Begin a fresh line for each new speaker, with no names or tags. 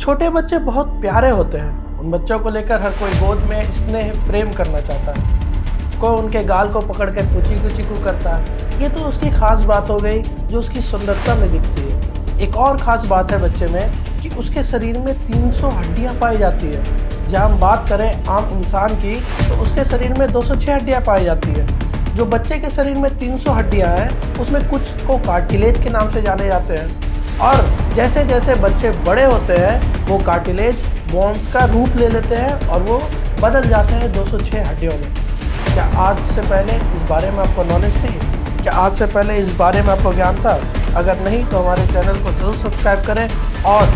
छोटे बच्चे बहुत प्यारे होते हैं। उन बच्चों को लेकर हर कोई गोद में स्नेह, प्रेम करना चाहता है। कोई उनके गाल को पकड़ कर कुची कुची को करता है। ये तो उसकी खास बात हो गई, जो उसकी सुंदरता में दिखती है। एक और ख़ास बात है बच्चे में, कि उसके शरीर में 300 हड्डियाँ पाई जाती है। जब हम बात करें आम इंसान की तो उसके शरीर में 206 हड्डियाँ पाई जाती है। जो बच्चे के शरीर में 300 हड्डियाँ हैं, उसमें कुछ को कार्टिलेज के नाम से जाने जाते हैं। और जैसे जैसे बच्चे बड़े होते हैं, वो कार्टिलेज बॉन्स का रूप ले लेते हैं और वो बदल जाते हैं 206 हड्डियों में। क्या आज से पहले इस बारे में आपको नॉलेज थी? क्या आज से पहले इस बारे में आपको ज्ञान था? अगर नहीं तो हमारे चैनल को ज़रूर सब्सक्राइब करें और